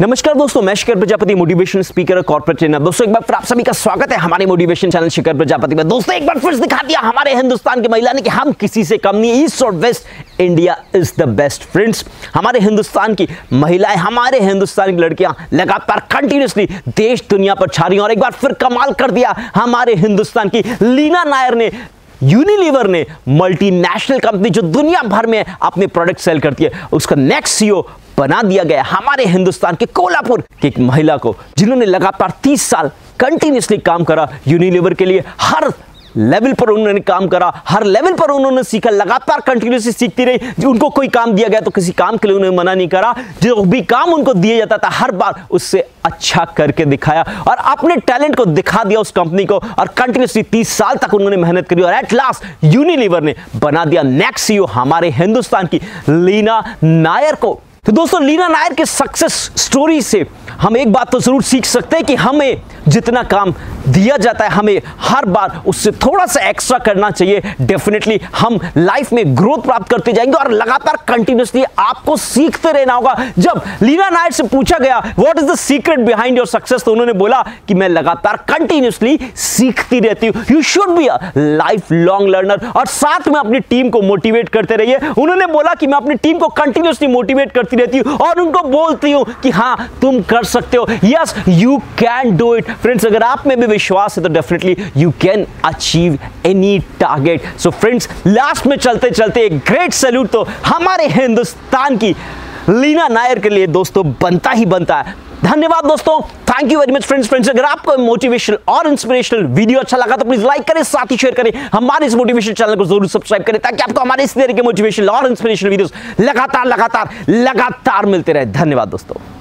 नमस्कार दोस्तों, मैं शिखर प्रजापति मोटिवेशन स्पीकर और कॉर्पोरेट ट्रेनर दोस्तों, एक बार फिर आप सभी का स्वागत है हमारे मोटिवेशन चैनल शिखर प्रजापति में। दोस्तों, एक बार फिर दिखा दिया हमारे हिंदुस्तान की महिला ने कि हम किसी से कम नहीं ईस्ट और west India is the best friends हमारे हिंदुस्तान की महिलाएँ, हमारे हिंदुस्तान की लड़कियाँ लगातार कंटिन्यूसली देश, दुनिया पर छा रही और एक बार फिर कमाल कर दिया हमारे हिंदुस्तान की। लीना नायर ने यूनिलीवर ने मल्टीनेशनल कंपनी जो दुनिया भर में अपने प्रोडक्ट सेल करती है, उसका नेक्स्ट सीईओ बना दिया गया हमारे हिंदुस्तान के कोल्हापुर की एक महिला को, जिन्होंने लगातार 30 साल कंटिन्यूसली काम करा यूनिलीवर के लिए। हर लेवल पर उन्होंने काम करा, हर लेवल पर उन्होंने सीखा, लगातार कंटिन्यूसली सीखती रही। उनको कोई काम दिया गया तो किसी काम के लिए उन्हें मना नहीं करा। जो भी काम उनको दिया जाता था, हर बार उससे अच्छा करके दिखाया। और अपने टैलेंट को दिखा दिया उस कंपनी को। और कंटिन्यूसली तीस साल तक उन्होंने मेहनत करी और एट लास्ट यूनिलीवर ने बना दिया नेक्स्ट सीईओ हमारे हिंदुस्तान की, लीना नायर को। तो दोस्तों, लीना नायर के सक्सेस स्टोरी से हम एक बात तो ज़रूर सीख सकते हैं कि हमें जितना काम दिया जाता है, हमें हर बार उससे थोड़ा सा एक्स्ट्रा करना चाहिए। डेफिनेटली हम लाइफ में ग्रोथ प्राप्त करते जाएँगे और लगातार कंटिन्यूसली आपको सीखते रहना होगा। जब लीना नायर से पूछा गया what is the secret behind your success तो उन्होंने बोला कि मैं लगातार कंटिन्यूसली सीखती रहती हूँ। You should be a life long learner और साथ में अपनी टीम को मोटिवेट करते रहिए। उन्होंने बोला कि मैं अपनी टीम को कंटिन्यूसली मोटिवेट करती रहती हूँ और उनको बोलती हूँ कि हाँ, तुम कर सकते हो। Yes you can do it friends अगर आप में भी विश्वास है तो definitely you can achieve any target so friends last में चलते चलते एक ग्रेट सैल्यूट तो हमारे हिंदुस्तान की लीना नायर के लिए दोस्तों बनता ही बनता है। धन्यवाद दोस्तों। Thank you very much friends friends अगर आपको मोटिवेशनल और इंस्पिरेशनल वीडियो अच्छा लगा तो प्लीज़ लाइक करें, साथ ही शेयर करें। हमारे इस मोटिवेशन चैनल को ज़रूर सब्सक्राइब करें, ताकि आपको हमारे इस तरह के मोटिवेशनल और इंस्पिरेशनल वीडियोस लगातार लगातार लगातार मिलते रहे। धन्यवाद दोस्तों।